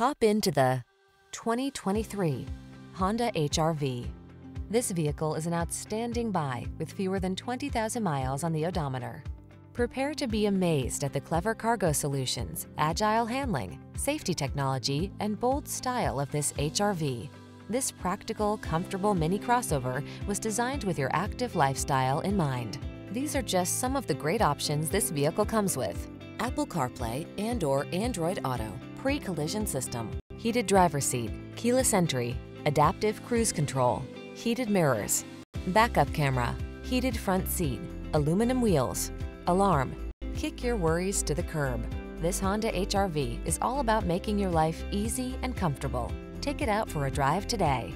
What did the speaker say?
Hop into the 2023 Honda HRV. This vehicle is an outstanding buy with fewer than 20,000 miles on the odometer. Prepare to be amazed at the clever cargo solutions, agile handling, safety technology, and bold style of this HRV. This practical, comfortable mini crossover was designed with your active lifestyle in mind. These are just some of the great options this vehicle comes with. Apple CarPlay and or Android Auto, pre-collision system, heated driver seat, keyless entry, adaptive cruise control, heated mirrors, backup camera, heated front seat, aluminum wheels, alarm. Kick your worries to the curb. This Honda HRV is all about making your life easy and comfortable. Take it out for a drive today.